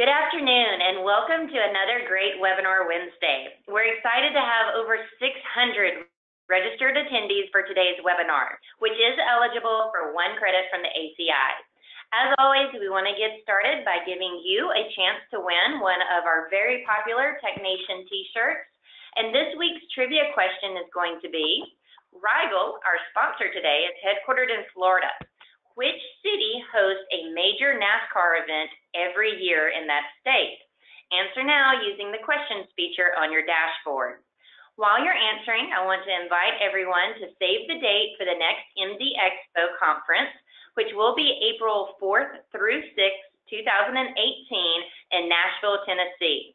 Good afternoon and welcome to another great webinar Wednesday. We're excited to have over 600 registered attendees for today's webinar, which is eligible for one credit from the ACI. As always, we want to get started by giving you a chance to win one of our very popular TechNation t-shirts. And this week's trivia question is going to be, Rigel, our sponsor today, is headquartered in Florida. Which city hosts a major NASCAR event every year in that state? Answer now using the questions feature on your dashboard. While you're answering, I want to invite everyone to save the date for the next MD Expo conference, which will be April 4th through 6th, 2018 in Nashville, Tennessee.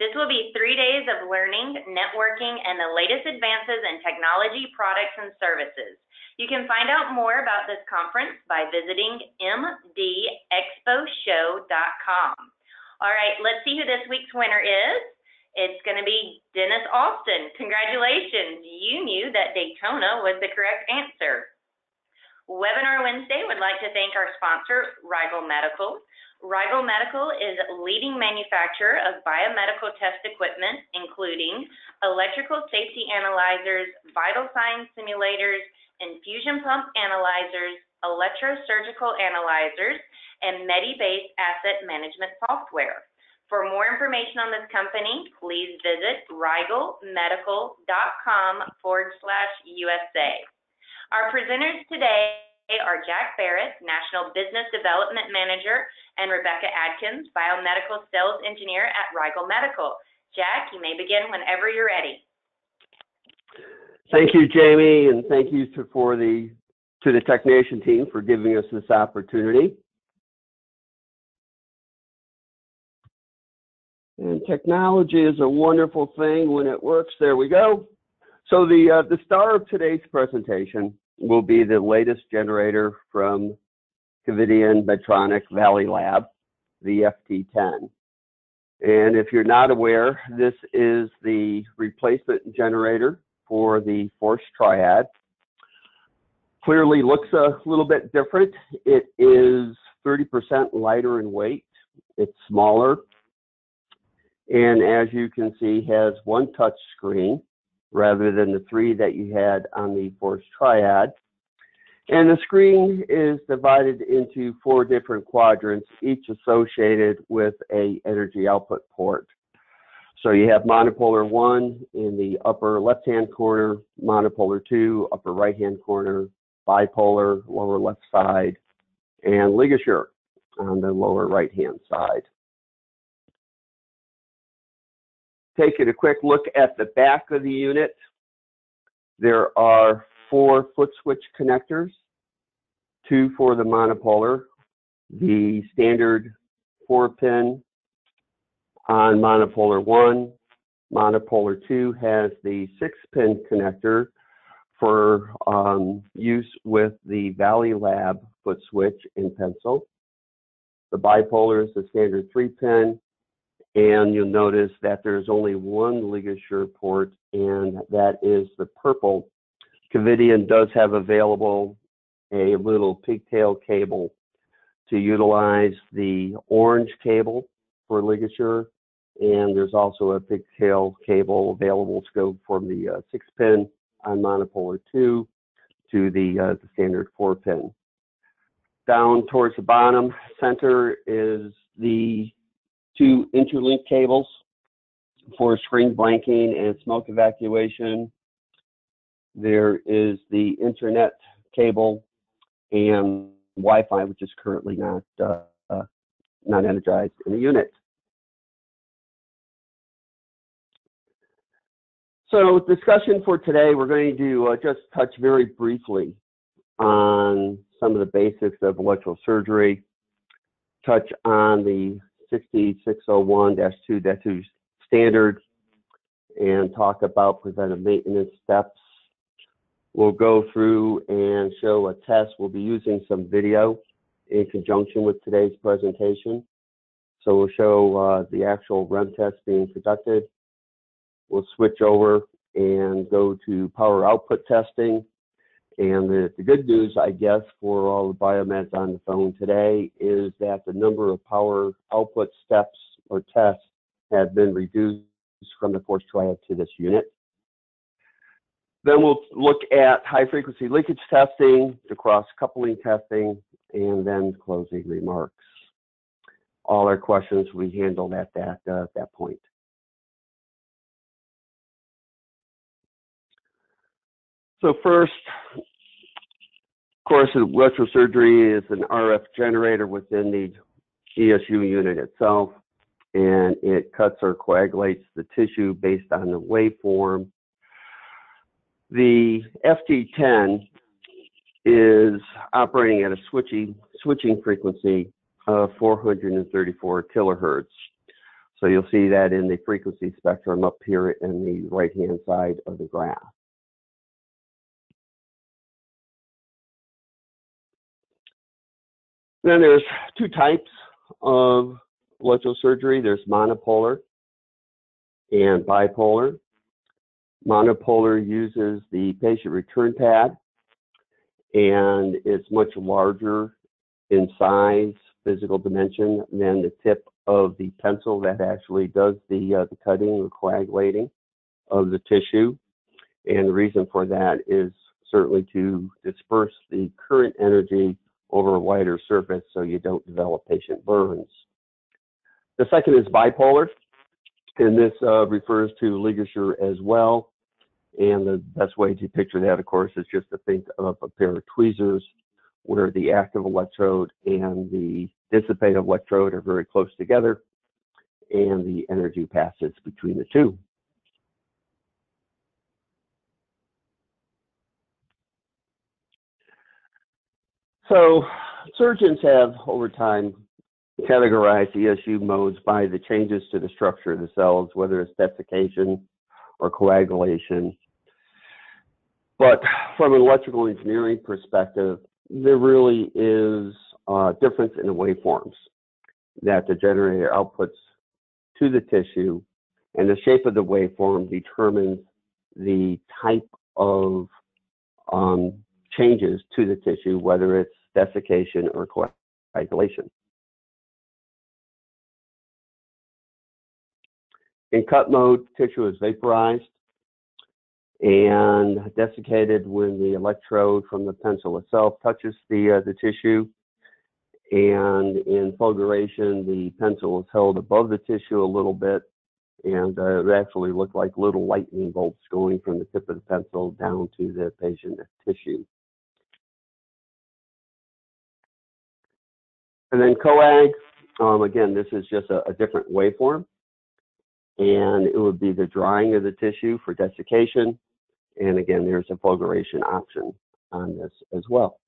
This will be three days of learning, networking, and the latest advances in technology products and services. You can find out more about this conference by visiting mdexposhow.com. All right, let's see who this week's winner is. It's going to be Dennis Austin. Congratulations. You knew that Daytona was the correct answer. Webinar Wednesday would like to thank our sponsor, Rigel Medical. Rigel Medical is a leading manufacturer of biomedical test equipment, including electrical safety analyzers, vital signs simulators, infusion pump analyzers, electrosurgical analyzers, and Med-eBase asset management software. For more information on this company, please visit rigelmedical.com forward slash USA. Our presenters today are Jack Barrett, National Business Development Manager, and Rebecca Adkins, Biomedical Sales Engineer at Rigel Medical. Jack, you may begin whenever you're ready. Thank you, Jamie, and thank you to, for the to the TechNation team for giving us this opportunity. And technology is a wonderful thing when it works. There we go. So the uh, the star of today's presentation will be the latest generator from Covidien Medtronic Valleylab, the FT10. And if you're not aware, this is the replacement generator for the Force Triad. Clearly looks a little bit different. It is 30% lighter in weight. It's smaller. And as you can see, has one touch screen rather than the three that you had on the Force Triad. And the screen is divided into four different quadrants, each associated with a energy output port. So you have monopolar one in the upper left-hand corner, monopolar two, upper right-hand corner, bipolar, lower left side, and LigaSure on the lower right-hand side. Taking a quick look at the back of the unit, there are four foot switch connectors, two for the monopolar, the standard four pin on monopolar one. Monopolar two has the six pin connector for um, use with the Valleylab foot switch in pencil. The bipolar is the standard three pin and you'll notice that there's only one LigaSure port, and that is the purple. Covidien does have available a little pigtail cable to utilize the orange cable for LigaSure, and there's also a pigtail cable available to go from the uh, six pin on monopolar two to the, uh, the standard four pin. Down towards the bottom center is the two interlink cables for screen blanking and smoke evacuation. There is the internet cable and Wi-Fi, which is currently not uh, uh, not energized in the unit. So discussion for today, we're going to uh, just touch very briefly on some of the basics of electrical electrosurgery, touch on the 60601-2-2 standard and talk about preventive maintenance steps. We'll go through and show a test. We'll be using some video in conjunction with today's presentation. So we'll show uh, the actual REM test being conducted. We'll switch over and go to power output testing. And the, the good news, I guess, for all the biomeds on the phone today is that the number of power output steps or tests have been reduced from the force triad to this unit. Then we'll look at high frequency leakage testing, the cross coupling testing, and then closing remarks. All our questions we handled at that, uh, that point. So first, of course, electrosurgery is an RF generator within the ESU unit itself, and it cuts or coagulates the tissue based on the waveform. The FT10 is operating at a switching, switching frequency of 434 kilohertz. So you'll see that in the frequency spectrum up here in the right-hand side of the graph. Then there's two types of electrosurgery. There's monopolar and bipolar. Monopolar uses the patient return pad and it's much larger in size, physical dimension than the tip of the pencil that actually does the, uh, the cutting or coagulating of the tissue. And the reason for that is certainly to disperse the current energy over a wider surface so you don't develop patient burns. The second is bipolar, and this uh, refers to LigaSure as well. And the best way to picture that, of course, is just to think of a pair of tweezers where the active electrode and the dissipative electrode are very close together and the energy passes between the two. So surgeons have over time categorized ESU modes by the changes to the structure of the cells, whether it's desiccation or coagulation. But from an electrical engineering perspective, there really is a difference in the waveforms that the generator outputs to the tissue, and the shape of the waveform determines the type of um, changes to the tissue, whether it's desiccation, or coagulation. In cut mode, tissue is vaporized and desiccated when the electrode from the pencil itself touches the, uh, the tissue. And in fulguration, the pencil is held above the tissue a little bit, and uh, it actually looked like little lightning bolts going from the tip of the pencil down to the patient tissue. And then coag, um, again, this is just a, a, different waveform. And it would be the drying of the tissue for desiccation. And again, there's a fulguration option on this as well.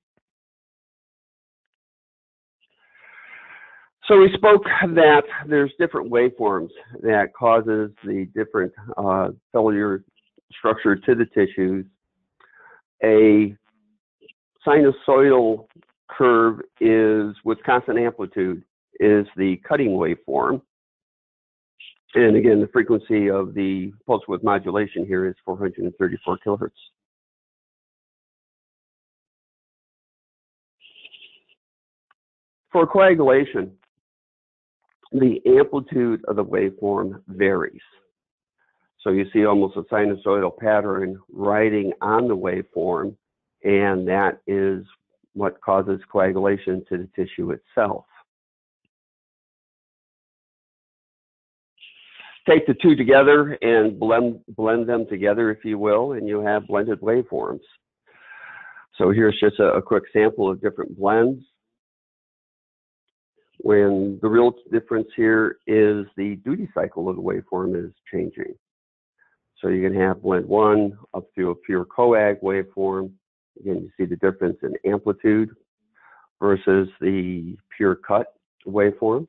So we spoke that there's different waveforms that causes the different uh, cellular structure to the tissues. A sinusoidal curve is with constant amplitude is the cutting waveform. And again, the frequency of the pulse width modulation here is 434 kilohertz. For coagulation, the amplitude of the waveform varies. So you see almost a sinusoidal pattern riding on the waveform, and that is what causes coagulation to the tissue itself. Take the two together and blend, blend them together, if you will, and you have blended waveforms. So here's just a, a quick sample of different blends. When the real difference here is the duty cycle of the waveform is changing. So you can have blend one up to a pure coag waveform, Again, you see the difference in amplitude versus the pure cut waveform.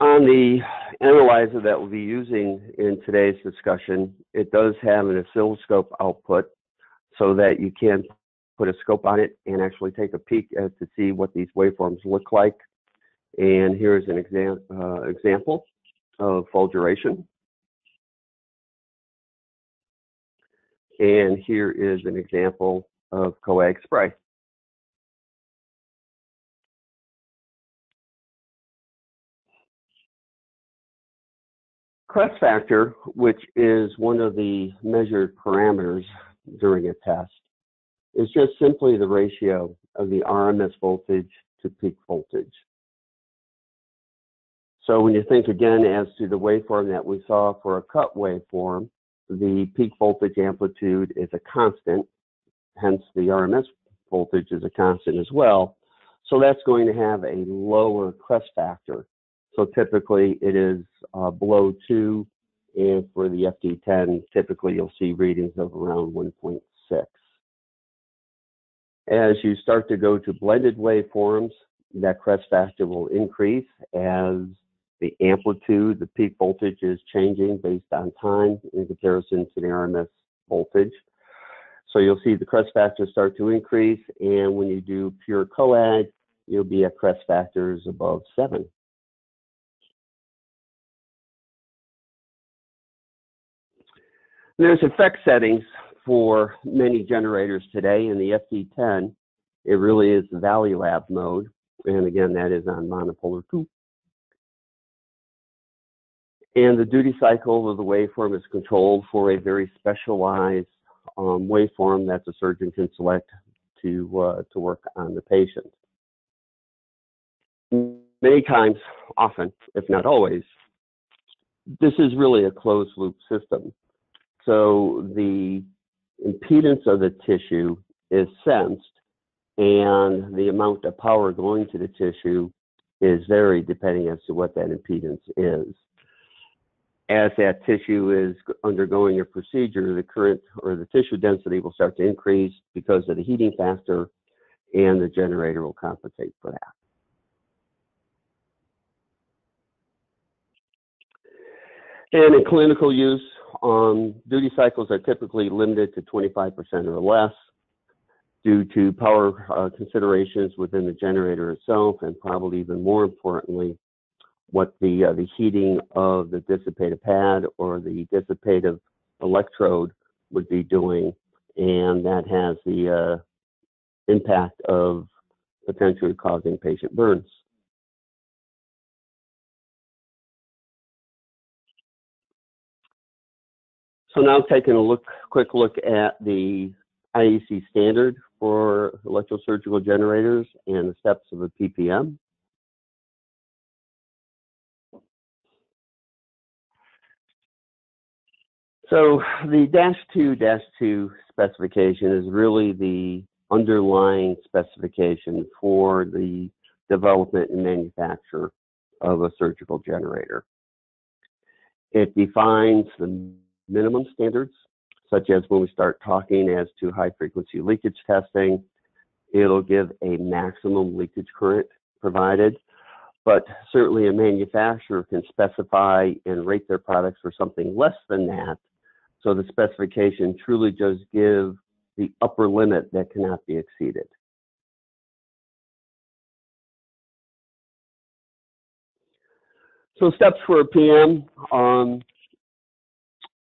On the analyzer that we'll be using in today's discussion, it does have an oscilloscope output so that you can put a scope on it and actually take a peek to see what these waveforms look like. And here's an exam uh, example of fulguration. And here is an example of coag spray. Crest factor, which is one of the measured parameters during a test, is just simply the ratio of the RMS voltage to peak voltage. So when you think again as to the waveform that we saw for a cut waveform, the peak voltage amplitude is a constant, hence the RMS voltage is a constant as well. So that's going to have a lower crest factor. So typically it is uh, below 2, and for the FT10, typically you'll see readings of around 1.6. As you start to go to blended waveforms, that crest factor will increase as the amplitude, the peak voltage is changing based on time in comparison to the RMS voltage. So you'll see the crest factors start to increase, and when you do pure coag, you'll be at crest factors above 7. There's effect settings for many generators today. In the FT10, it really is the Valleylab mode. And again, that is on monopolar 2. And the duty cycle of the waveform is controlled for a very specialized um, waveform that the surgeon can select to, uh, to work on the patient. Many times, often, if not always, this is really a closed loop system. So the impedance of the tissue is sensed and the amount of power going to the tissue is varied depending as to what that impedance is. As that tissue is undergoing a procedure, the current or the tissue density will start to increase because of the heating factor, and the generator will compensate for that. And in clinical use, um, duty cycles are typically limited to 25% or less due to power uh, considerations within the generator itself, and probably even more importantly, what the uh, the heating of the dissipative pad or the dissipative electrode would be doing, and that has the uh, impact of potentially causing patient burns. So now taking a look, quick look at the IEC standard for electrosurgical generators and the steps of a PPM. So the dash two dash two specification is really the underlying specification for the development and manufacture of a surgical generator. It defines the minimum standards, such as when we start talking as to high frequency leakage testing, it'll give a maximum leakage current provided. But certainly a manufacturer can specify and rate their products for something less than that. So the specification truly does give the upper limit that cannot be exceeded. So steps for a PM, um,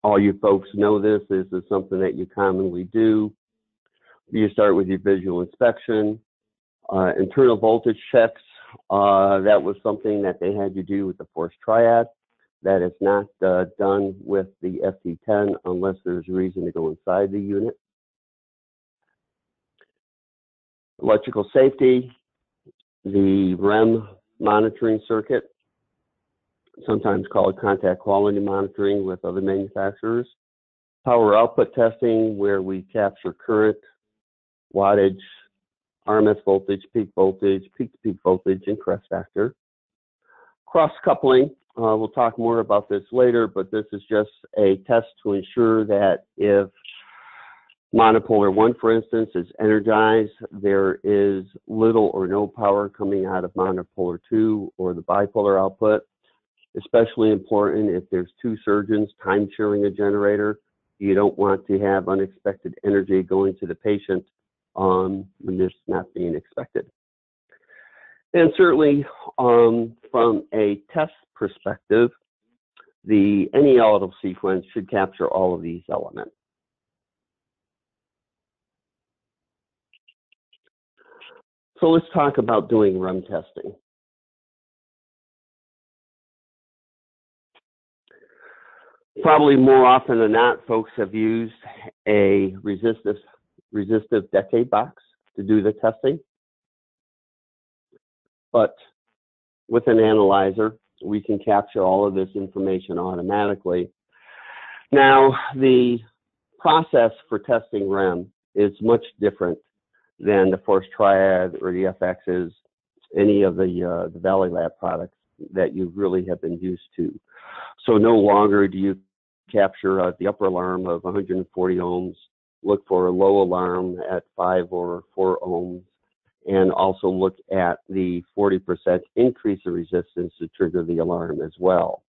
all you folks know this. This is something that you commonly do. You start with your visual inspection, uh, internal voltage checks. Uh, that was something that they had you do with the force triad. That is not uh, done with the FT10 unless there's a reason to go inside the unit. Electrical safety, the REM monitoring circuit sometimes called contact quality monitoring with other manufacturers. Power output testing, where we capture current, wattage, RMS voltage, peak voltage, peak to peak voltage, and crest factor. Cross coupling, uh, we'll talk more about this later, but this is just a test to ensure that if monopolar 1, for instance, is energized, there is little or no power coming out of monopolar 2 or the bipolar output especially important if there's two surgeons time sharing a generator. You don't want to have unexpected energy going to the patient um, when there's not being expected. And certainly, um, from a test perspective, the any auto sequence should capture all of these elements. So let's talk about doing REM testing. Probably more often than not, folks have used a resistive, resistive decade box to do the testing. But with an analyzer, we can capture all of this information automatically. Now, the process for testing REM is much different than the Force Triad or the FXs, any of the, uh, the Valleylab products that you really have been used to. So no longer do you capture uh, the upper alarm of 140 ohms, look for a low alarm at 5 or 4 ohms, and also look at the 40% increase in resistance to trigger the alarm as well.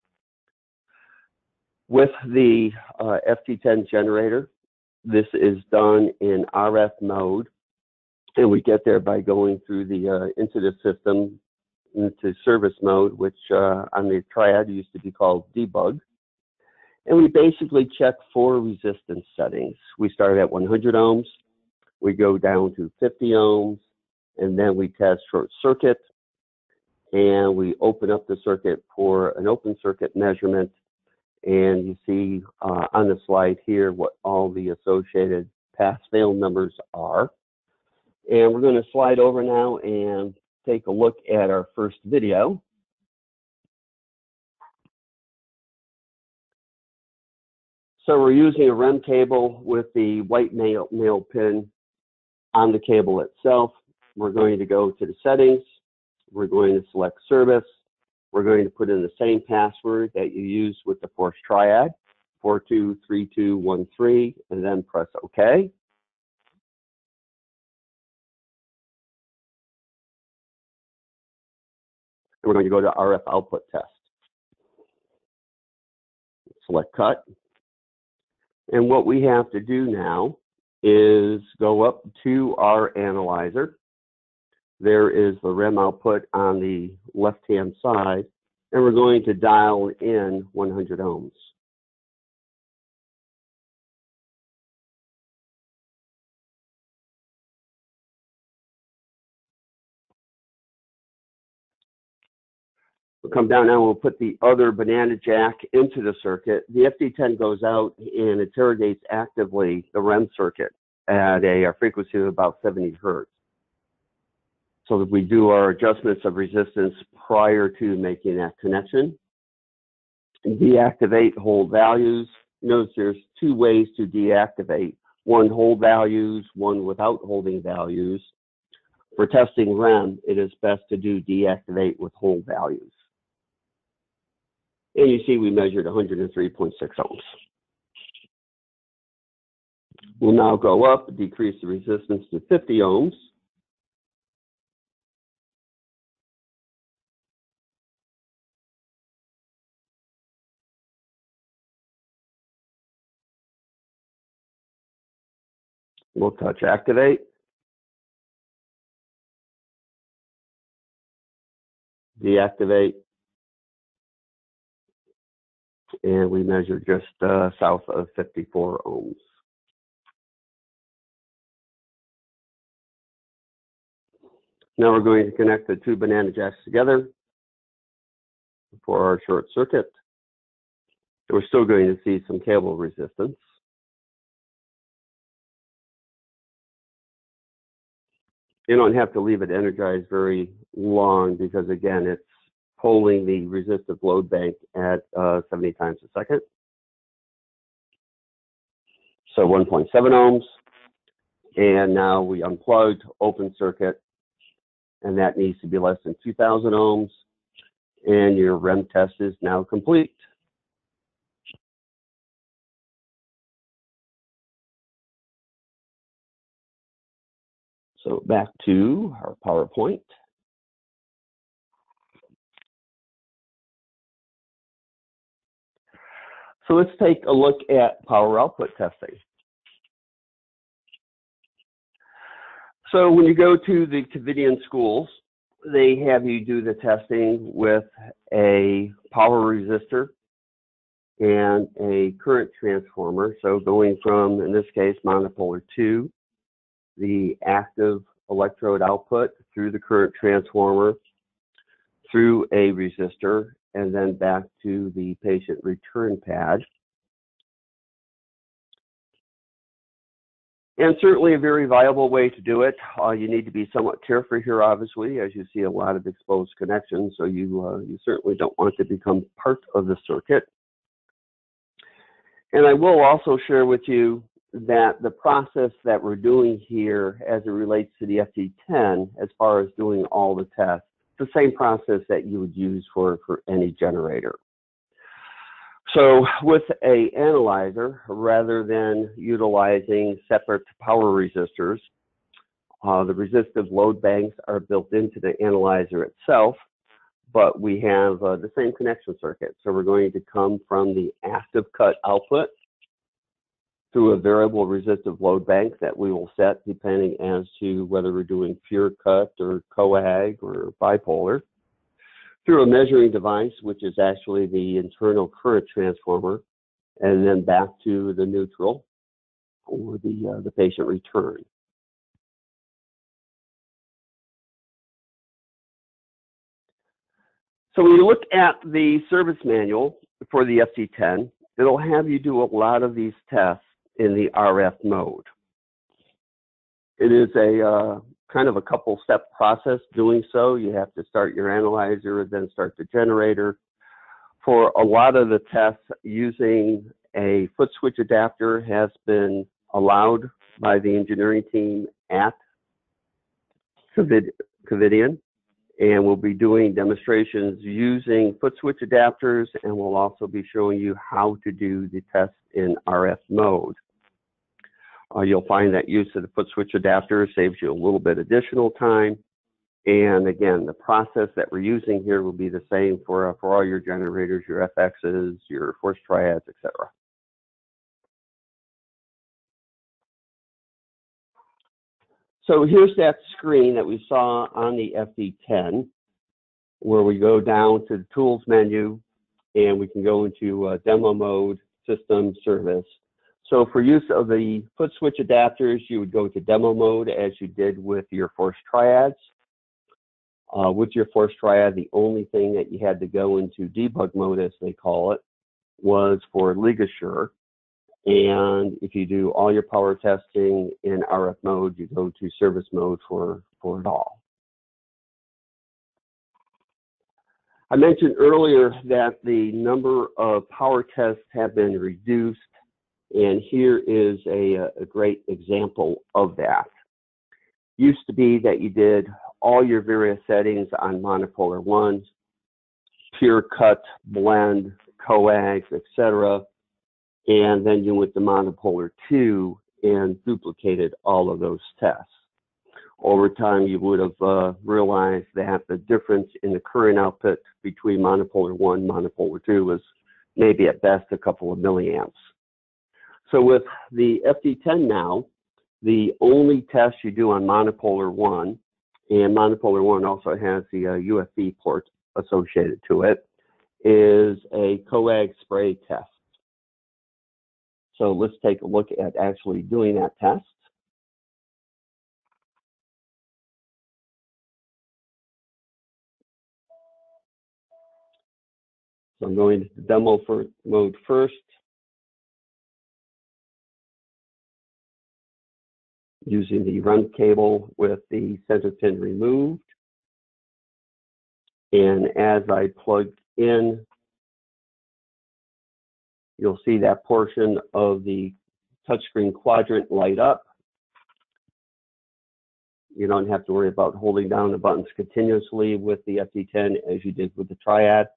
With the uh, FT10 generator, this is done in RF mode, and we get there by going through the uh, into the system into service mode, which uh, on the Triad used to be called debug. And we basically check four resistance settings. We start at 100 ohms, we go down to 50 ohms, and then we test short circuit, and we open up the circuit for an open circuit measurement. And you see uh, on the slide here what all the associated pass-fail numbers are. And we're going to slide over now and take a look at our first video. So we're using a REM cable with the white nail, male pin on the cable itself. We're going to go to the settings. We're going to select service. We're going to put in the same password that you used with the Force Triad, 423213, and then press OK. And we're going to go to RF output test. Select cut. And what we have to do now is go up to our analyzer. There is the REM output on the left-hand side, and we're going to dial in 100 ohms. We'll come down now and we'll put the other banana jack into the circuit. The FT10 goes out and interrogates actively the REM circuit at a, frequency of about 70 hertz. So that we do our adjustments of resistance prior to making that connection. Deactivate hold values. Notice there's two ways to deactivate. One hold values, one without holding values. For testing REM, it is best to do deactivate with hold values. And you see we measured 103.6 ohms. We'll now go up, decrease the resistance to 50 ohms. We'll touch activate. Deactivate. And we measure just uh, south of 54 ohms. Now we're going to connect the two banana jacks together for our short circuit. We're still going to see some cable resistance. You don't have to leave it energized very long because again, it's polling the resistive load bank at uh, 70 times a second. So 1.7 ohms. And now we unplugged, open circuit, and that needs to be less than 2,000 ohms. And your REM test is now complete. So back to our PowerPoint. So let's take a look at power output testing. So when you go to the Covidien schools, they have you do the testing with a power resistor and a current transformer. So going from, in this case, monopolar 2, the active electrode output through the current transformer, through a resistor, and then back to the patient return pad. And certainly a very viable way to do it. Uh, you need to be somewhat careful here, obviously, as you see a lot of exposed connections, so you, uh, you certainly don't want to become part of the circuit. And I will also share with you that the process that we're doing here as it relates to the FT10, as far as doing all the tests, the same process that you would use for, for any generator. So with a analyzer, rather than utilizing separate power resistors, uh, the resistive load banks are built into the analyzer itself, but we have uh, the same connection circuit. So we're going to come from the active cut output through a variable resistive load bank that we will set depending as to whether we're doing pure cut or coag or bipolar through a measuring device, which is actually the internal current transformer, and then back to the neutral or the, uh, the patient return. So when you look at the service manual for the FT10, it'll have you do a lot of these tests in the RF mode. It is a uh, kind of a couple step process doing so. You have to start your analyzer, then start the generator. For a lot of the tests, using a foot switch adapter has been allowed by the engineering team at Covidien, And we'll be doing demonstrations using foot switch adapters, and we'll also be showing you how to do the test in RF mode. Uh, you'll find that use of the foot switch adapter saves you a little bit additional time. And again, the process that we're using here will be the same for, uh, for all your generators, your FXs, your force triads, etc. So here's that screen that we saw on the FT10, where we go down to the tools menu and we can go into uh, demo mode, system, service. So for use of the foot switch adapters, you would go to demo mode as you did with your force triads. Uh, with your force triad, the only thing that you had to go into debug mode, as they call it, was for LigaSure. And if you do all your power testing in RF mode, you go to service mode for, for it all. I mentioned earlier that the number of power tests have been reduced and here is a, a great example of that. Used to be that you did all your various settings on monopolar ones, pure cut, blend, coags, etc. And then you went to monopolar two and duplicated all of those tests. Over time, you would have uh, realized that the difference in the current output between monopolar one and monopolar two was maybe at best a couple of milliamps. So with the FT10 now, the only test you do on monopolar one, and monopolar one also has the uh, USB port associated to it, is a coag spray test. So let's take a look at actually doing that test. So I'm going to demo for mode first. Using the run cable with the center pin removed. And as I plug in, you'll see that portion of the touchscreen quadrant light up. You don't have to worry about holding down the buttons continuously with the FT10 as you did with the Triad.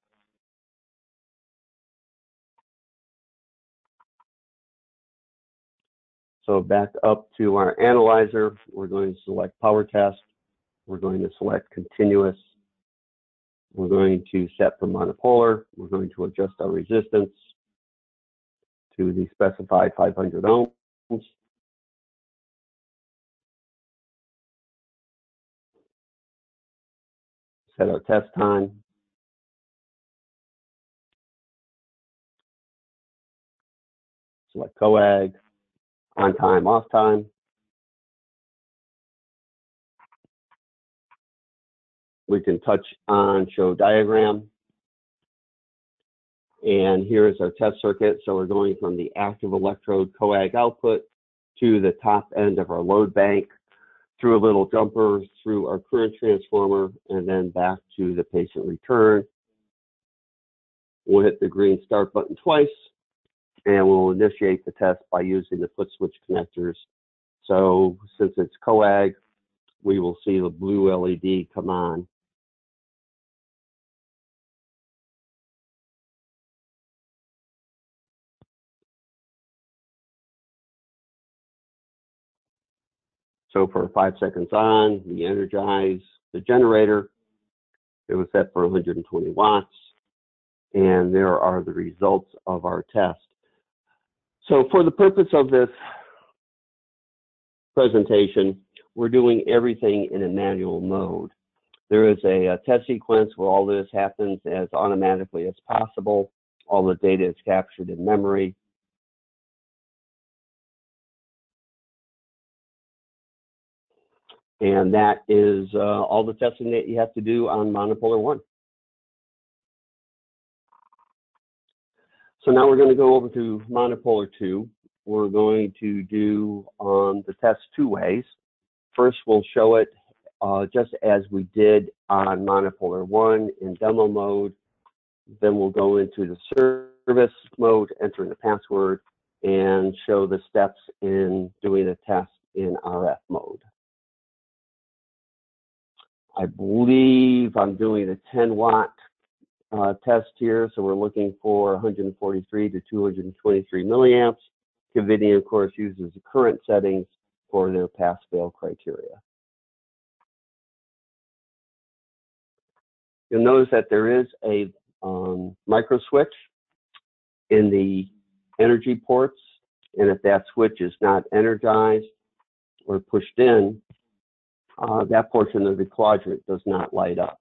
So back up to our analyzer, we're going to select power test. We're going to select continuous. We're going to set for monopolar. We're going to adjust our resistance to the specified 500 ohms. Set our test time. select coag, on time, off time. We can touch on show diagram. And here is our test circuit. So we're going from the active electrode coag output to the top end of our load bank through a little jumper, through our current transformer, and then back to the patient return. We'll hit the green start button twice, and we'll initiate the test by using the foot switch connectors. So since it's coag, we will see the blue LED come on. So for five seconds on, we energize the generator. It was set for 120 watts. And there are the results of our test. So for the purpose of this presentation, we're doing everything in a manual mode. There is a, a, test sequence where all this happens as automatically as possible. All the data is captured in memory. And that is uh, all the testing that you have to do on monopolar one. So now we're going to go over to monopolar two. We're going to do um, the test two ways. First, we'll show it uh, just as we did on monopolar one in demo mode. Then we'll go into the service mode, entering the password, and show the steps in doing the test in RF mode. I believe I'm doing a 10 watt uh, test here. So we're looking for 143 to 223 milliamps. Covidien, of course, uses the current settings for their pass-fail criteria. You'll notice that there is a um, micro switch in the energy ports, and if that switch is not energized or pushed in, uh, that portion of the quadrant does not light up.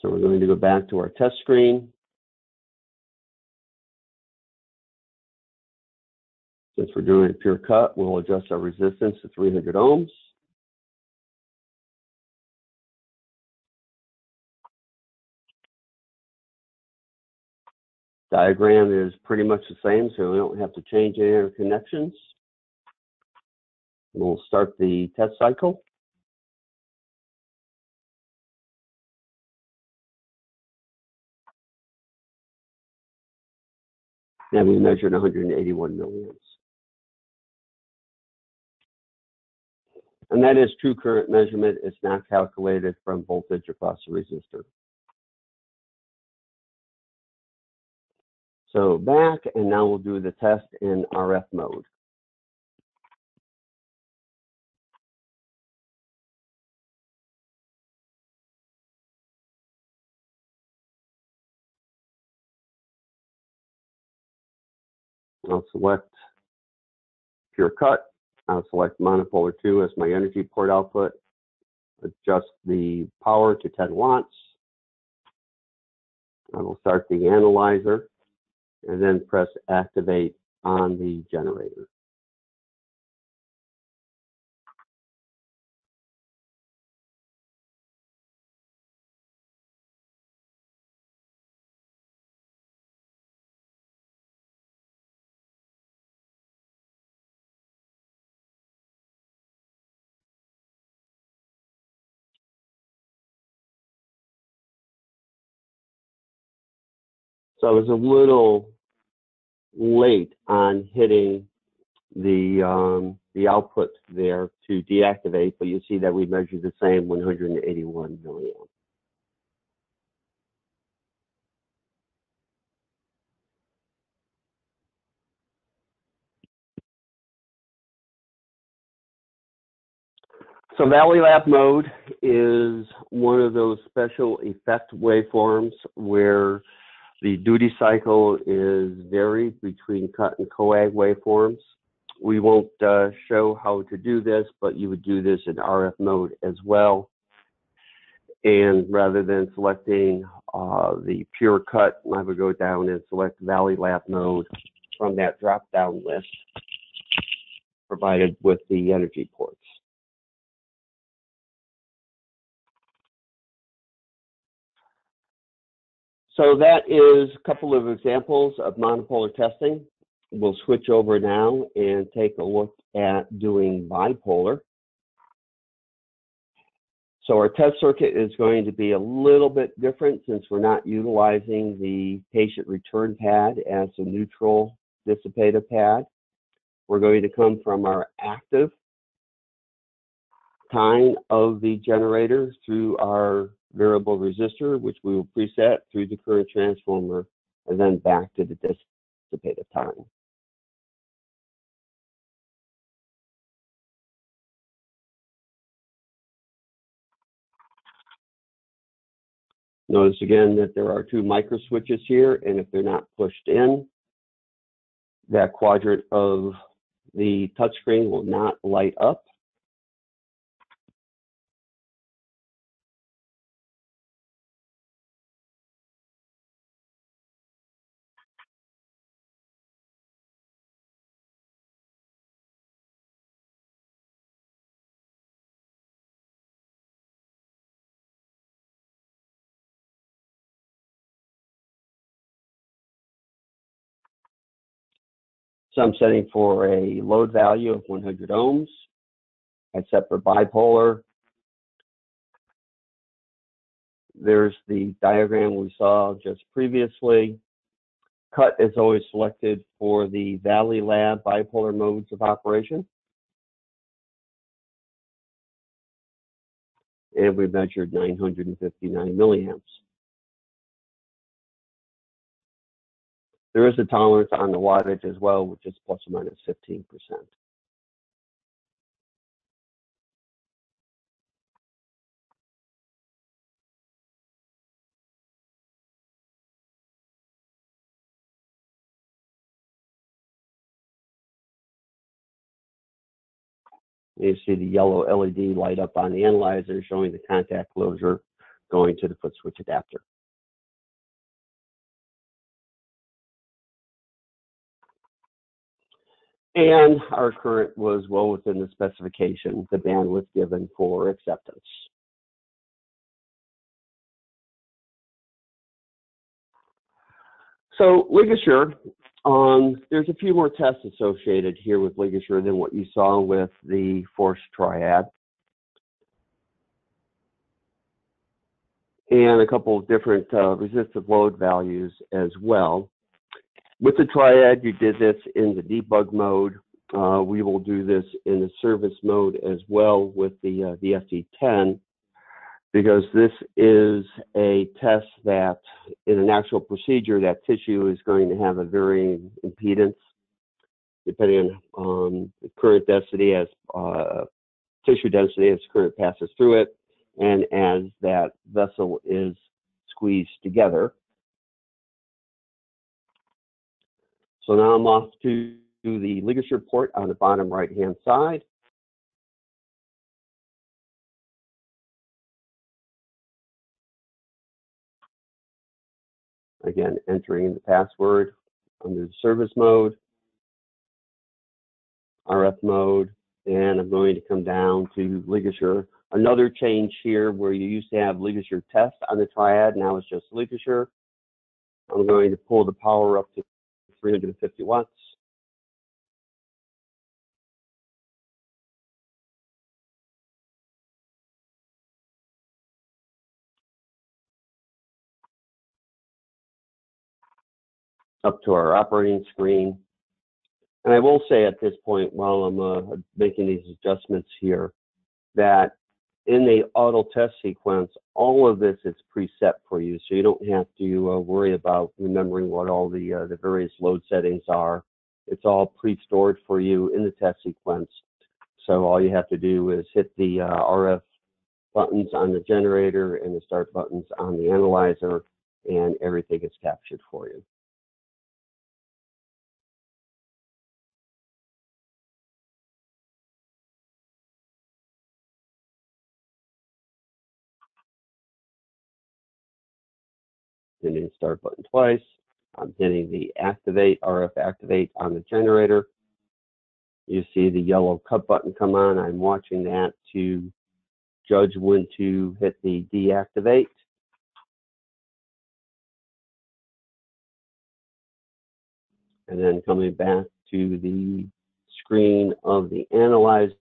So we're going to go back to our test screen. Since we're doing a pure cut, we'll adjust our resistance to 300 ohms. Diagram is pretty much the same, so we don't have to change any of our connections. We'll start the test cycle. And we measured 181 milliamps. And that is true current measurement. It's not calculated from voltage across the resistor. So back, and now we'll do the test in RF mode. I'll select pure cut. I'll select monopolar 2 as my energy port output. Adjust the power to 10 watts. I will start the analyzer and then press activate on the generator. So I was a little late on hitting the um, the output there to deactivate, but you see that we measured the same 181 milliamp. So Valleylab mode is one of those special effect waveforms where the duty cycle is varied between cut and coag waveforms. We won't uh, show how to do this, but you would do this in RF mode as well. And rather than selecting uh, the pure cut, I would go down and select Valleylab mode from that drop-down list provided with the energy ports. So that is a couple of examples of monopolar testing. We'll switch over now and take a look at doing bipolar. So our test circuit is going to be a little bit different since we're not utilizing the patient return pad as a neutral dissipative pad. We're going to come from our active time of the generator through our variable resistor, which we will preset through the current transformer, and then back to the dissipative time. Notice again that there are two micro switches here, and if they're not pushed in, that quadrant of the touchscreen will not light up. I'm setting for a load value of 100 ohms. I set for bipolar. There's the diagram we saw just previously. Cut is always selected for the Valleylab bipolar modes of operation. And we measured 959 milliamps. There is a tolerance on the wattage as well, which is plus or minus 15%. You see the yellow LED light up on the analyzer showing the contact closure going to the foot switch adapter. And our current was well within the specification, the bandwidth given for acceptance. So LigaSure, um, there's a few more tests associated here with LigaSure than what you saw with the force triad. And a couple of different uh, resistive load values as well. With the triad, you did this in the debug mode. Uh, we will do this in the service mode as well with the, uh, the FT10 because this is a test that in an actual procedure that tissue is going to have a varying impedance depending on the current density as uh, tissue density as current passes through it and as that vessel is squeezed together. So now I'm off to the LigaSure port on the bottom right-hand side. Again, entering the password under the service mode, RF mode, and I'm going to come down to LigaSure. Another change here where you used to have LigaSure test on the triad, now it's just LigaSure. I'm going to pull the power up to 350 watts. Up to our operating screen. And I will say at this point, while I'm uh, making these adjustments here, that in the auto test sequence, all of this is preset for you, so you don't have to uh, worry about remembering what all the uh, the various load settings are. It's all pre-stored for you in the test sequence. So all you have to do is hit the uh, RF buttons on the generator and the start buttons on the analyzer, and everything is captured for you. The start button twice. I'm hitting the activate, RF activate on the generator. You see the yellow cut button come on. I'm watching that to judge when to hit the deactivate. And then coming back to the screen of the analyzer,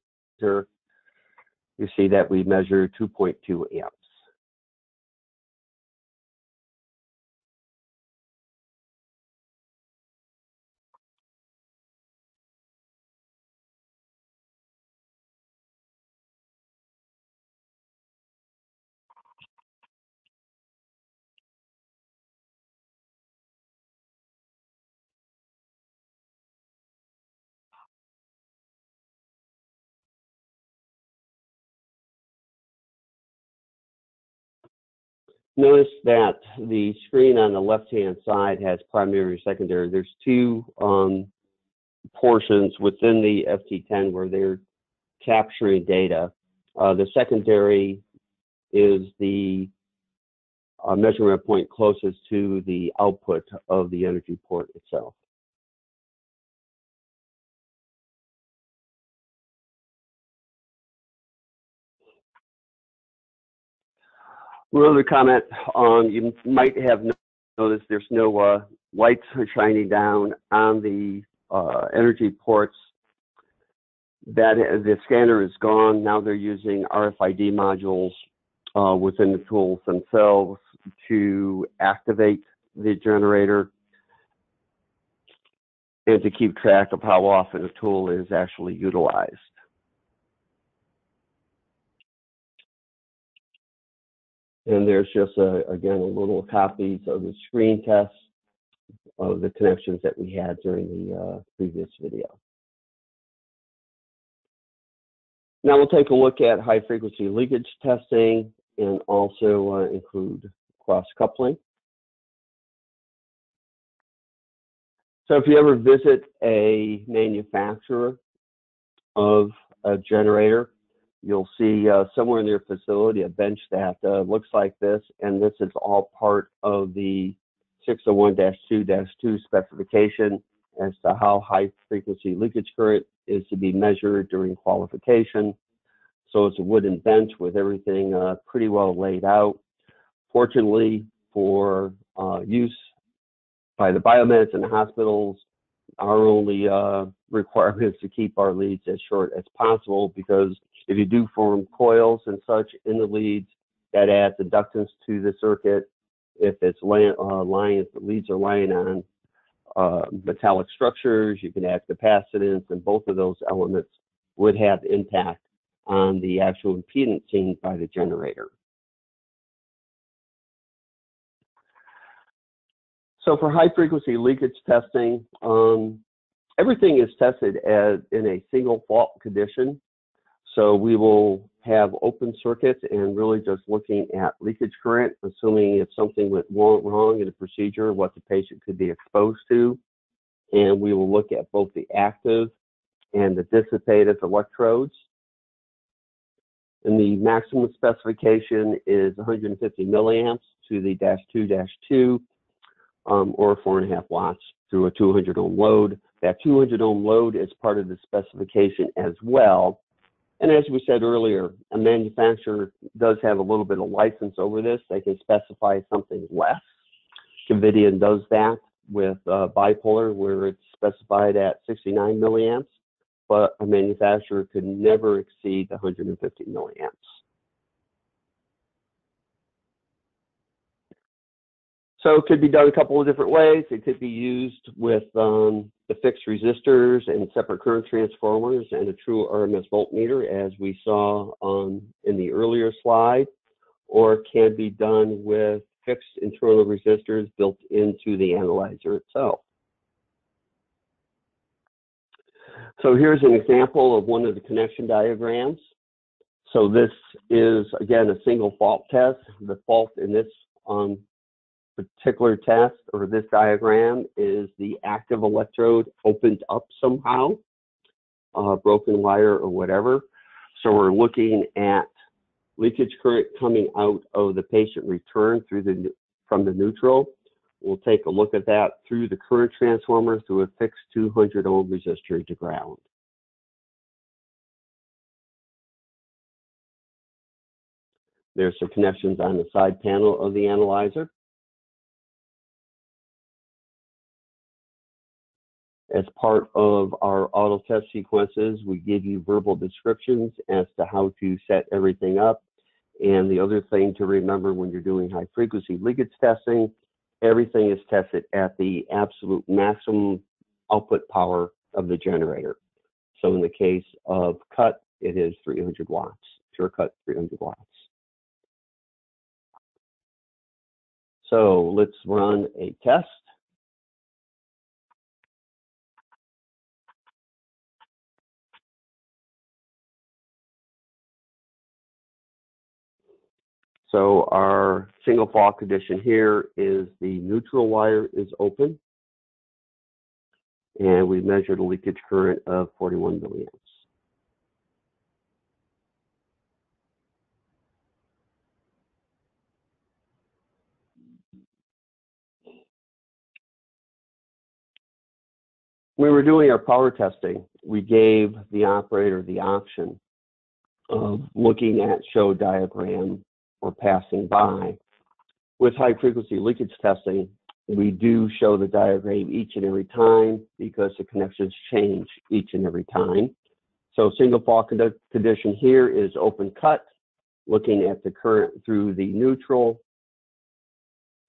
you see that we measure 2.2 amps. Notice that the screen on the left-hand side has primary and secondary. There's two um, portions within the FT10 where they're capturing data. Uh, the secondary is the uh, measurement point closest to the output of the energy port itself. One other comment, um, you might have noticed there's no uh, lights shining down on the uh, energy ports. That the scanner is gone. Now they're using RFID modules uh, within the tools themselves to activate the generator and to keep track of how often a tool is actually utilized. And there's just, a, again, a little copies of the screen test of the connections that we had during the uh, previous video. Now we'll take a look at high frequency leakage testing and also uh, include cross coupling. So if you ever visit a manufacturer of a generator, you'll see uh, somewhere in their facility a bench that uh, looks like this, and this is all part of the 601-2-2 specification as to how high frequency leakage current is to be measured during qualification. So it's a wooden bench with everything uh, pretty well laid out. Fortunately for uh, use by the biomeds and hospitals, our only uh, requirement is to keep our leads as short as possible because if you do form coils and such in the leads, that adds inductance to the circuit. If it's laying, uh, lying, if the leads are lying on uh, metallic structures, you can add capacitance, and both of those elements would have impact on the actual impedance seen by the generator. So for high frequency leakage testing, um, everything is tested in a single fault condition. So we will have open circuits and really just looking at leakage current, assuming if something went wrong in the procedure, what the patient could be exposed to. And we will look at both the active and the dissipative electrodes. And the maximum specification is 150 milliamps to the dash 2 dash 2 um, or four and a half watts through a 200 ohm load. That 200 ohm load is part of the specification as well. And as we said earlier, a manufacturer does have a little bit of license over this. They can specify something less. Covidien does that with uh, bipolar, where it's specified at 69 milliamps, but a manufacturer could never exceed 150 milliamps. So it could be done a couple of different ways. It could be used with um, the fixed resistors and separate current transformers and a true RMS voltmeter as we saw on in the earlier slide, or it can be done with fixed internal resistors built into the analyzer itself. So here's an example of one of the connection diagrams. So this is, again, a single fault test. The fault in this um, particular test or this diagram is the active electrode opened up somehow, uh, broken wire or whatever. So we're looking at leakage current coming out of the patient return through the from the neutral. We'll take a look at that through the current transformer through a fixed 200 ohm resistor to ground. There's some connections on the side panel of the analyzer. As part of our auto test sequences, we give you verbal descriptions as to how to set everything up. And the other thing to remember when you're doing high frequency leakage testing, everything is tested at the absolute maximum output power of the generator. So in the case of cut, it is 300 watts, pure cut 300 watts. So let's run a test. So our single fault condition here is the neutral wire is open. And we measured a leakage current of 41 milliamps. When we were doing our power testing, we gave the operator the option of looking at show diagram or passing by. With high frequency leakage testing, we do show the diagram each and every time because the connections change each and every time. So single fault condition here is open cut, looking at the current through the neutral.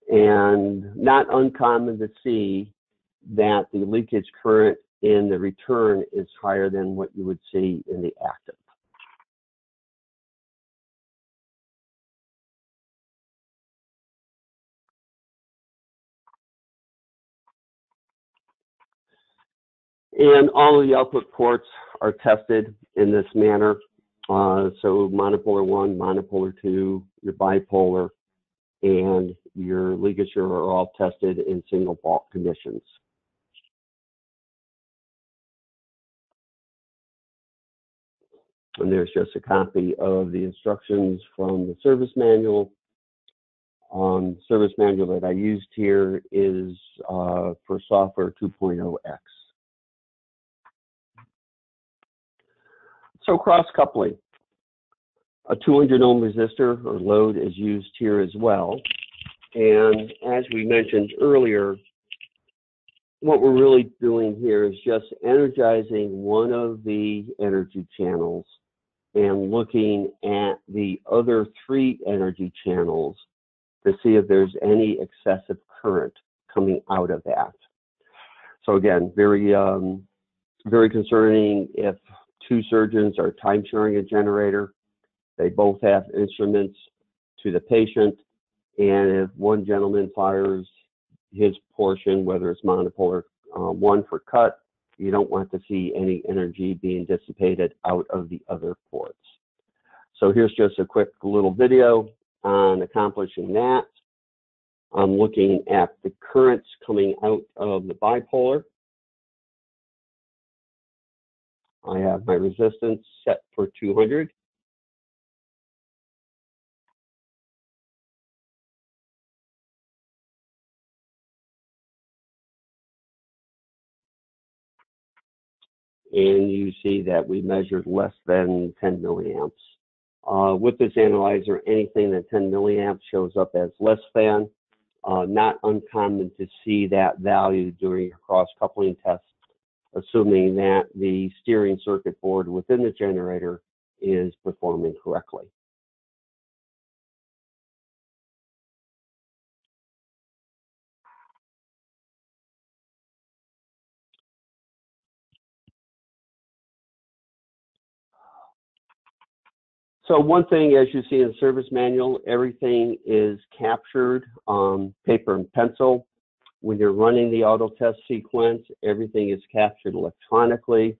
And not uncommon to see that the leakage current in the return is higher than what you would see in the active. And all of the output ports are tested in this manner. Uh, so monopolar one, monopolar two, your bipolar, and your LigaSure are all tested in single fault conditions. And there's just a copy of the instructions from the service manual. Um, service manual that I used here is uh, for software 2.0x. So cross coupling. A 200 ohm resistor or load is used here as well. And as we mentioned earlier, what we're really doing here is just energizing one of the energy channels and looking at the other three energy channels to see if there's any excessive current coming out of that. So again, very, um, very concerning if two surgeons are time sharing a generator. They both have instruments to the patient. And if one gentleman fires his portion, whether it's monopolar uh, one for cut, you don't want to see any energy being dissipated out of the other ports. So here's just a quick little video on accomplishing that. I'm looking at the currents coming out of the bipolar. I have my resistance set for 200. And you see that we measured less than 10 milliamps. Uh, with this analyzer, anything that 10 milliamps shows up as less than. Uh, not uncommon to see that value during a cross coupling test assuming that the steering circuit board within the generator is performing correctly. So one thing, as you see in the service manual, everything is captured on paper and pencil. When you're running the auto test sequence, everything is captured electronically.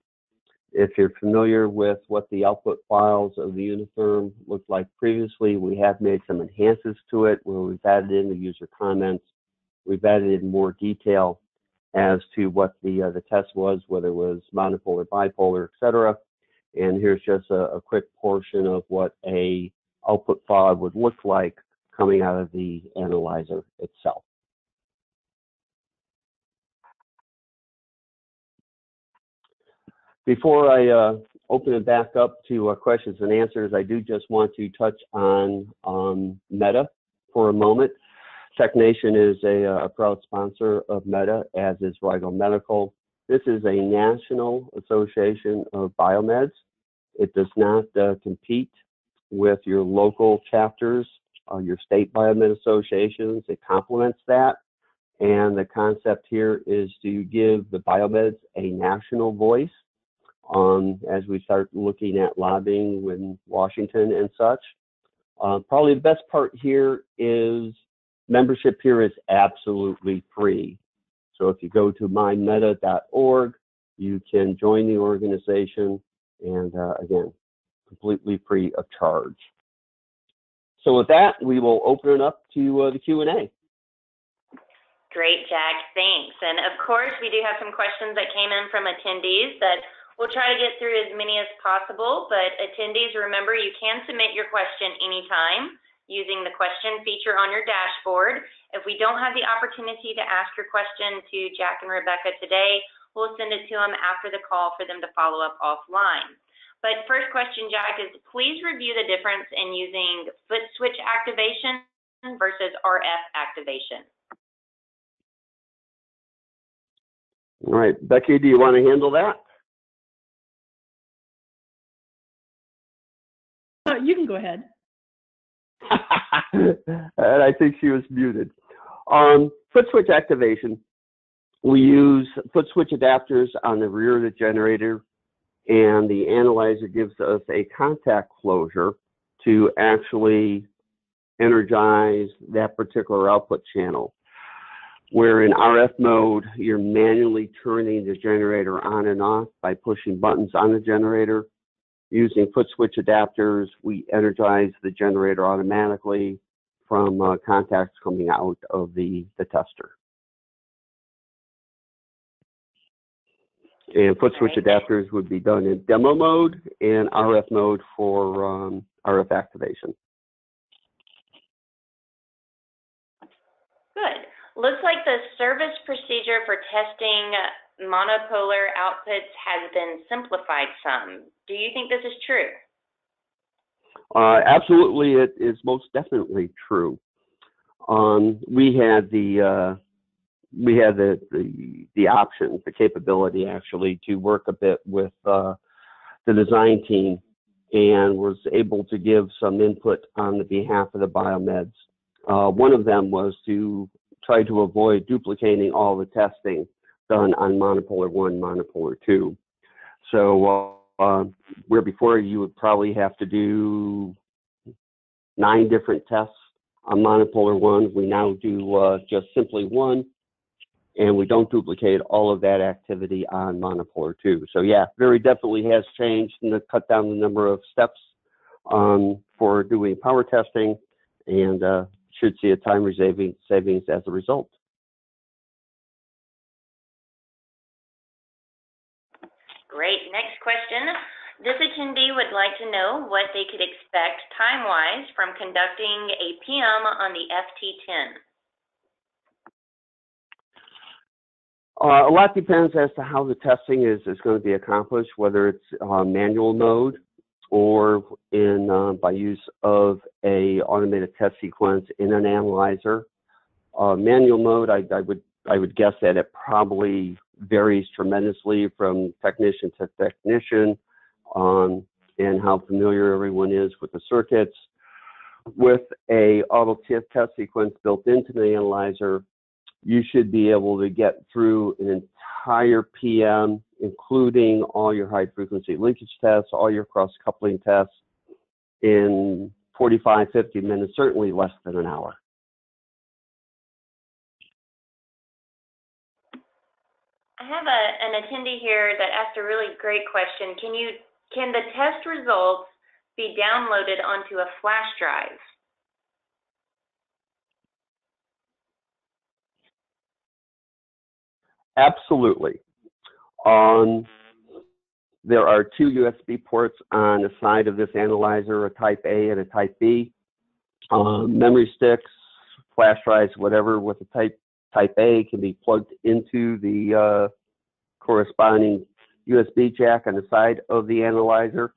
If you're familiar with what the output files of the Unitherm looked like previously, we have made some enhancements to it where we've added in the user comments. We've added in more detail as to what the uh, the test was, whether it was monopolar, bipolar, etc. And here's just a, a quick portion of what a output file would look like coming out of the analyzer itself. Before I uh, open it back up to uh, questions and answers, I do just want to touch on um, Meta for a moment. TechNation is a, uh, a, proud sponsor of Meta, as is Rigel Medical. This is a national association of biomeds. It does not uh, compete with your local chapters, uh, your state biomed associations. It complements that. And the concept here is to give the biomeds a national voice um, as we start looking at lobbying in Washington and such. Uh, probably the best part here is membership here is absolutely free. So if you go to mymeta.org, you can join the organization and uh, again, completely free of charge. So with that, we will open it up to uh, the Q&A. Great, Jack. Thanks. And of course, we do have some questions that came in from attendees that We'll try to get through as many as possible, but attendees, remember you can submit your question anytime using the question feature on your dashboard. If we don't have the opportunity to ask your question to Jack and Rebecca today, we'll send it to them after the call for them to follow up offline. But first question, Jack, is please review the difference in using foot switch activation versus RF activation. All right, Becky, do you want to handle that? You can go ahead. and I think she was muted. Um, foot switch activation. We use foot switch adapters on the rear of the generator, and the analyzer gives us a contact closure to actually energize that particular output channel. Where in RF mode, you're manually turning the generator on and off by pushing buttons on the generator using foot switch adapters, we energize the generator automatically from uh, contacts coming out of the, the tester. And foot switch adapters would be done in demo mode and RF mode for um, RF activation. Good. Looks like the service procedure for testing monopolar outputs has been simplified some. Do you think this is true? Uh, absolutely, it is most definitely true. Um, we had the uh, we had the, the the option, the capability actually to work a bit with uh, the design team, and was able to give some input on the behalf of the biomeds. Uh, one of them was to try to avoid duplicating all the testing done on monopolar one, monopolar two. So uh, where before you would probably have to do nine different tests on monopolar one, we now do uh, just simply one, and we don't duplicate all of that activity on monopolar two. So yeah, very definitely has changed and cut down the number of steps um, for doing power testing, and uh, should see a time saving savings as a result. Great. Next question. This attendee would like to know what they could expect time-wise from conducting a PM on the FT10. Uh, a lot depends as to how the testing is, is going to be accomplished, whether it's uh, manual mode or in uh, by use of a automated test sequence in an analyzer. Uh, manual mode, I, I, would I would guess that it probably varies tremendously from technician to technician on and how familiar everyone is with the circuits. With a auto test sequence built into the analyzer, you should be able to get through an entire PM, including all your high frequency leakage tests, all your cross coupling tests in 45, 50 minutes, certainly less than an hour. I have a, an attendee here that asked a really great question. Can you can the test results be downloaded onto a flash drive? Absolutely. Um, there are two USB ports on the side of this analyzer, a type A and a type B. um, memory sticks, flash drives, whatever with a type type A can be plugged into the uh, corresponding USB jack on the side of the analyzer.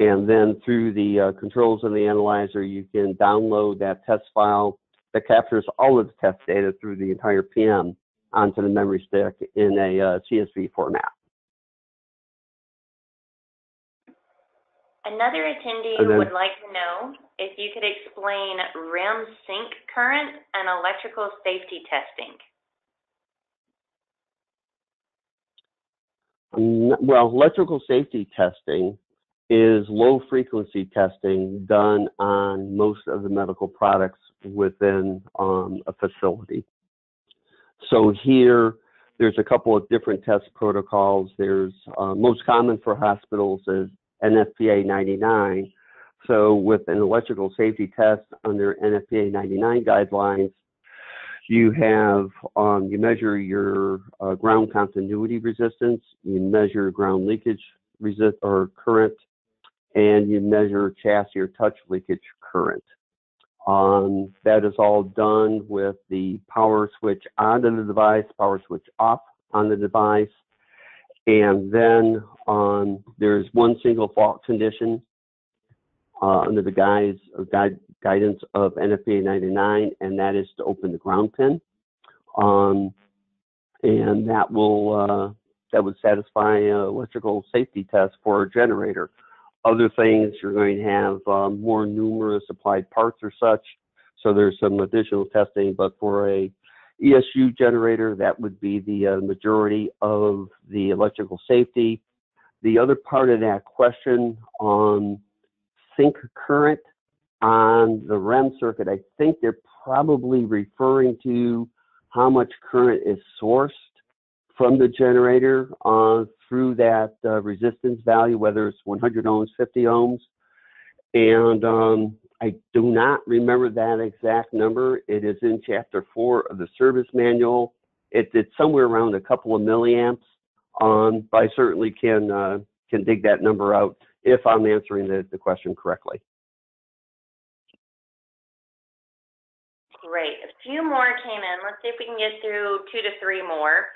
And then through the uh, controls of the analyzer, you can download that test file that captures all of the test data through the entire PM onto the memory stick in a uh, CSV format. Another attendee then- would like to know if you could explain REM sink current and electrical safety testing. Um, Well, electrical safety testing is low frequency testing done on most of the medical products within um, a facility. So here, there's a couple of different test protocols. There's uh, most common for hospitals is NFPA 99. So with an electrical safety test under NFPA 99 guidelines, you have um, you measure your uh, ground continuity resistance, you measure ground leakage resist or current, and you measure chassis or touch leakage current. Um, that is all done with the power switch onto the device, power switch off on the device, and then um, there's one single fault condition uh, under the guise or guide, guidance of NFPA 99, and that is to open the ground pin. Um, and that will uh, that would satisfy uh, electrical safety test for a generator. Other things you're going to have um, more numerous applied parts or such, so there's some additional testing. But for a ESU generator, that would be the uh, majority of the electrical safety. The other part of that question on sink current on the REM circuit, I think they're probably referring to how much current is sourced from the generator uh, through that uh, resistance value, whether it's 100 ohms, 50 ohms. And um, I do not remember that exact number. It is in chapter four of the service manual. It, it's somewhere around a couple of milliamps. Um, but I certainly can uh, can dig that number out if I'm answering the, the question correctly. Great. A few more came in. Let's see if we can get through two to three more.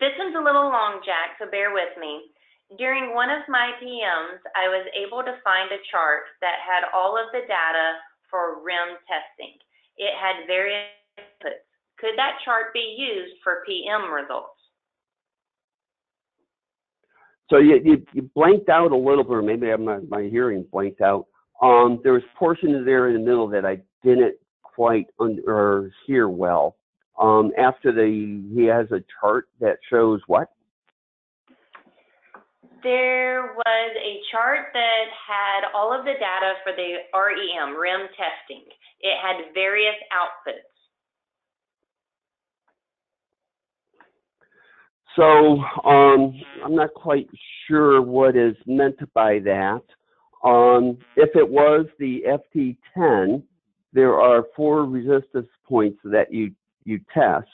This one's a little long, Jack, so bear with me. During one of my PMs, I was able to find a chart that had all of the data for REM testing. It had various inputs. Could that chart be used for PM results? So you, you, you blanked out a little bit, or maybe my, my hearing blanked out. Um, there was portions there in the middle that I didn't quite under, or hear well. Um, after the, he has a chart that shows what? There was a chart that had all of the data for the REM, REM testing. It had various outputs. So um, I'm not quite sure what is meant by that. Um, if it was the FT10, there are four resistance points that you, you test.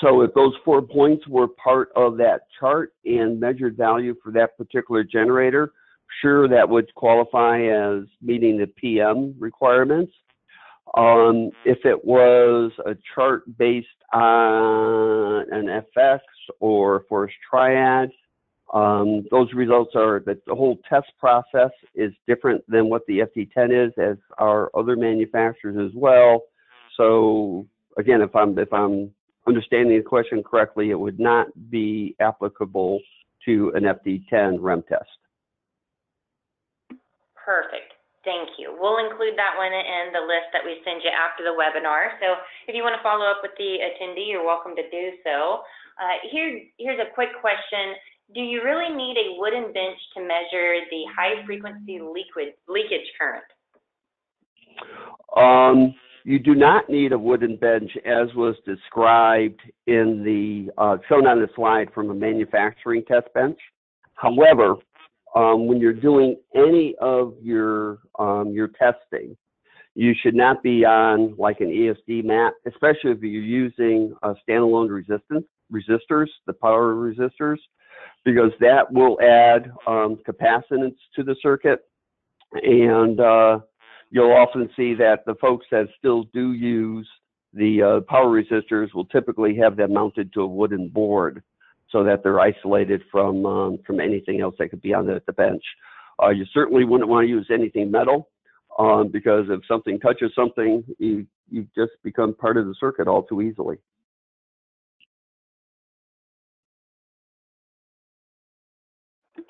So if those four points were part of that chart and measured value for that particular generator, sure, that would qualify as meeting the PM requirements. Um, if it was a chart based on an FX or force triad, um, those results are that the whole test process is different than what the FT10 is, as are other manufacturers as well. So again, if I'm if I'm understanding the question correctly, it would not be applicable to an FT10 REM test. Perfect. Thank you. We'll include that one in the list that we send you after the webinar. So if you want to follow up with the attendee, you're welcome to do so. Uh, here, here's a quick question. Do you really need a wooden bench to measure the high frequency liquid leakage current? Um, you do not need a wooden bench as was described in the, uh, shown on the slide from a manufacturing test bench. However, um, when you're doing any of your, um, your testing, you should not be on like an ESD mat, especially if you're using a standalone resistance resistors, the power resistors, because that will add um, capacitance to the circuit and uh, you'll often see that the folks that still do use the uh, power resistors will typically have them mounted to a wooden board so that they're isolated from um, from anything else that could be on the, the bench. Uh, you certainly wouldn't want to use anything metal um, because if something touches something, you you just become part of the circuit all too easily.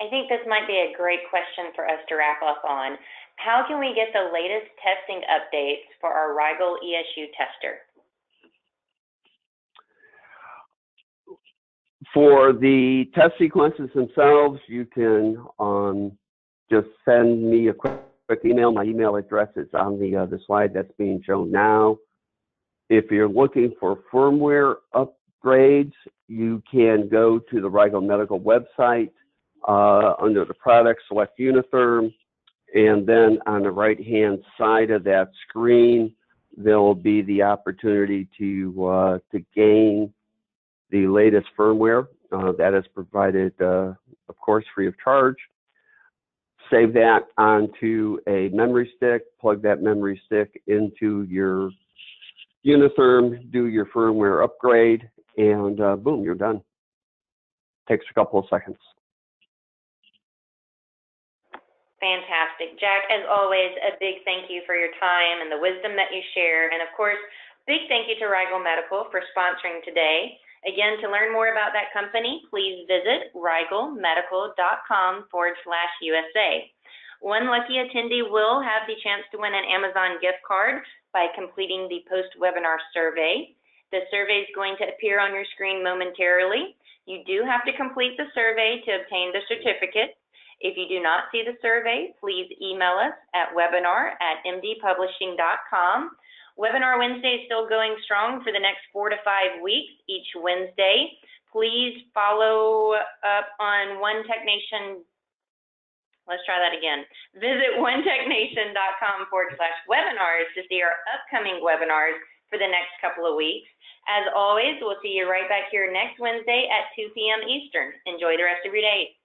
I think this might be a great question for us to wrap up on. How can we get the latest testing updates for our Rigel ESU tester? For the test sequences themselves, you can um, just send me a quick, email. My email address is on the, uh, the slide that's being shown now. If you're looking for firmware upgrades, you can go to the Rigel Medical website uh, under the product, select Unitherm, and then on the right-hand side of that screen, there will be the opportunity to uh, to gain the latest firmware uh, that is provided, uh, of course, free of charge. Save that onto a memory stick, plug that memory stick into your Unitherm, do your firmware upgrade, and uh, boom, you're done. Takes a couple of seconds. Fantastic. Jack, as always, a big thank you for your time and the wisdom that you share. And of course, big thank you to Rigel Medical for sponsoring today. Again, to learn more about that company, please visit rigelmedical.com forward slash USA. One lucky attendee will have the chance to win an Amazon gift card by completing the post-webinar survey. The survey is going to appear on your screen momentarily. You do have to complete the survey to obtain the certificate. If you do not see the survey, please email us at webinar at mdpublishing.com Webinar Wednesday is still going strong for the next four to five weeks each Wednesday. Please follow up on One Tech Nation. Let's try that again. Visit onetechnation.com forward slash webinars to see our upcoming webinars for the next couple of weeks. As always, we'll see you right back here next Wednesday at 2 p.m. Eastern. Enjoy the rest of your day.